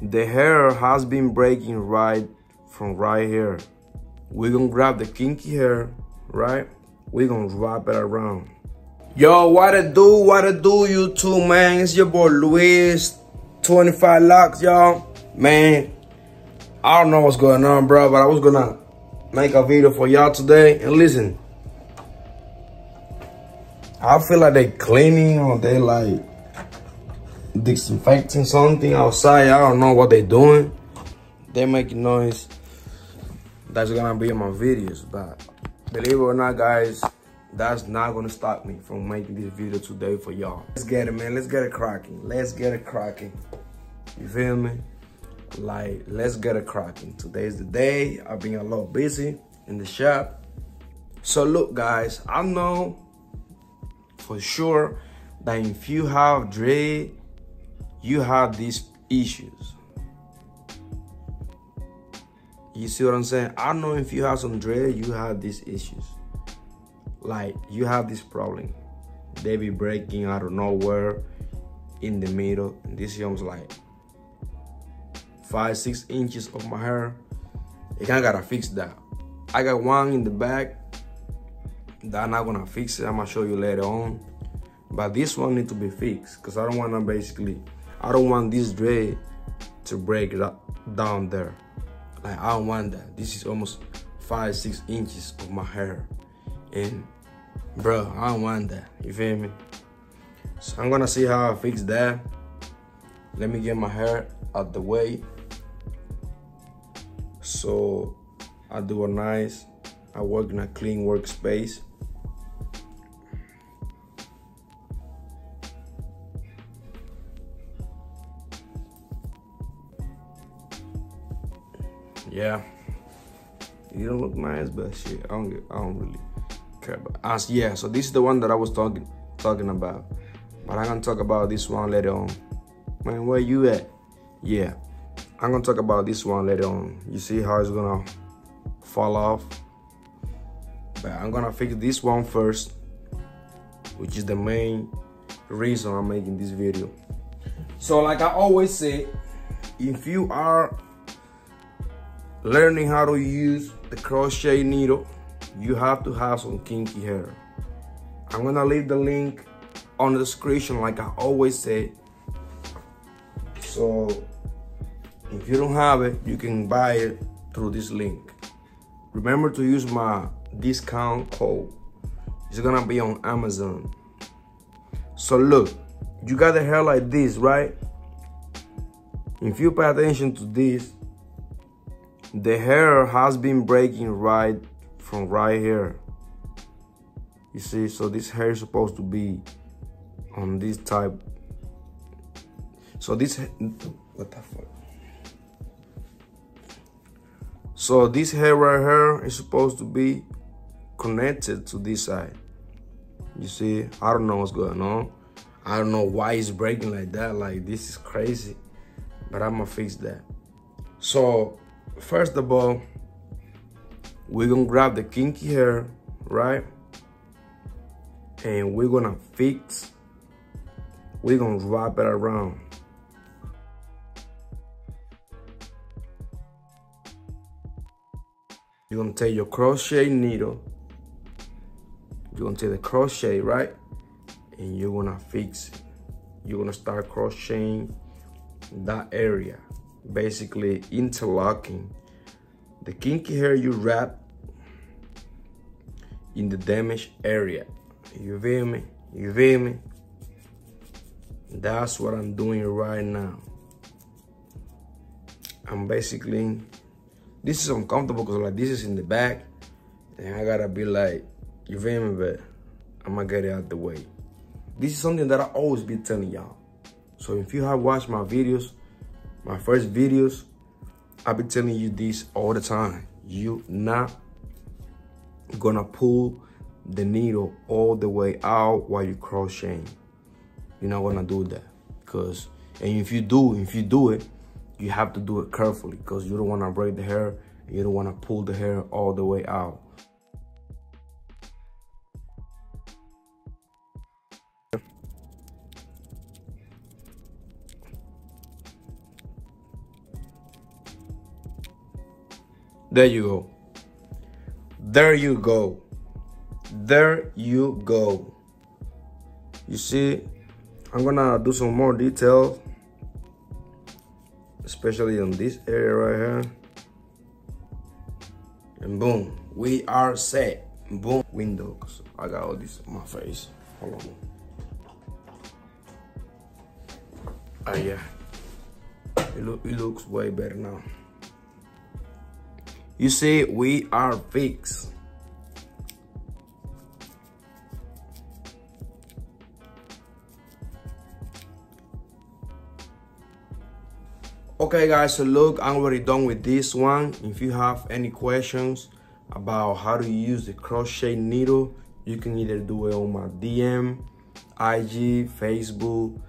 the hair has been breaking right from right here. We're gonna grab the kinky hair, right? We're gonna wrap it around. Yo, what it do, what it do, you YouTube, man? It's your boy Luis, 25 locs, y'all. Man, I don't know what's going on, bro, but I was gonna make a video for y'all today. And listen, I feel like they cleaning or they like disinfecting something outside. I don't know what they're doing. They making noise. That's gonna be in my videos, but believe it or not, guys, that's not gonna stop me from making this video today for y'all. Let's get it, man. Let's get it cracking. Let's get it cracking. You feel me? Like, let's get it cracking. Today's the day. I've been a little busy in the shop. So look, guys, I know for sure that if you have dread, you have these issues. You see what I'm saying? I don't know if you have some dread, you have these issues. Like you have this problem. They be breaking out of nowhere in the middle. And this young's like five, six inches of my hair. You kind of gotta fix that. I got one in the back that I'm not gonna fix it. I'm gonna show you later on. But this one need to be fixed because I don't wanna basically, I don't want this dread to break down there. Like I don't want that. This is almost five, six inches of my hair. And bro, I don't want that. You feel me? So I'm gonna see how I fix that. Let me get my hair out the way. So I do a nice, I work in a clean workspace. Yeah. You don't look nice, but shit, I don't get, I don't really care about. As yeah, so this is the one that I was talking talking about, but I'm gonna talk about this one later on. Man, where you at? Yeah, I'm gonna talk about this one later on. You see how it's gonna fall off, but I'm gonna fix this one first, which is the main reason I'm making this video. So, like I always say, if you are learning how to use the crochet needle, you have to have some kinky hair. I'm gonna leave the link on the description like I always say. So if you don't have it, you can buy it through this link. Remember to use my discount code. It's gonna be on Amazon. So look, you got the hair like this, right? If you pay attention to this, the hair has been breaking right from right here. You see, so this hair is supposed to be on this type. So this, what the fuck? So this hair right here is supposed to be connected to this side. You see, I don't know what's going on. I don't know why it's breaking like that. Like this is crazy, but I'm gonna fix that. So first of all, we're gonna grab the kinky hair, right? And we're gonna fix, we're gonna wrap it around. You're gonna take your crochet needle, you're gonna take the crochet, right? And you're gonna fix it. You're gonna start crocheting that area basically interlocking the kinky hair you wrap in the damaged area. You feel me? You feel me? That's what I'm doing right now. I'm basically, this is uncomfortable because like this is in the back and I gotta be like, you feel me? But I'm gonna get it out the way. This is something that I always be telling y'all. So if you have watched my videos, my first videos, I've been telling you this all the time. You not gonna pull the needle all the way out while you crocheting. You're not gonna do that. Cause and if you do, if you do it, you have to do it carefully because you don't wanna break the hair you don't wanna pull the hair all the way out. There you go. There you go. There you go. You see, I'm gonna do some more detail, especially on this area right here. And boom, we are set. Boom, windows. I got all this on my face. Hold on. Ah, yeah. It, it looks way better now. You see, we are fixed. Okay guys, so look, I'm already done with this one. If you have any questions about how to use the crochet needle, you can either do it on my DM, IG, Facebook,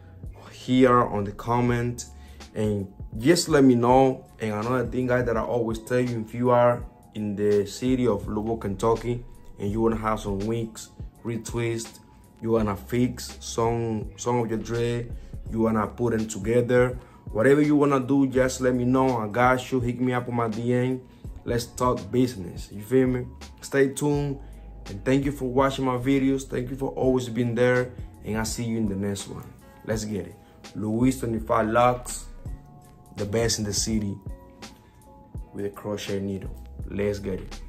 here on the comment, and just let me know. And another thing guys that I always tell you, if you are in the city of Louisville, Kentucky, and you wanna have some wigs, retwist, you wanna fix some, some of your dread, you wanna put them together, Whatever you wanna do, just let me know. I got you. Hit me up on my DM. Let's talk business. You feel me? Stay tuned. And thank you for watching my videos. Thank you for always being there. And I'll see you in the next one. Let's get it. Luis 25 Locs, the best in the city with a crochet needle. Let's get it.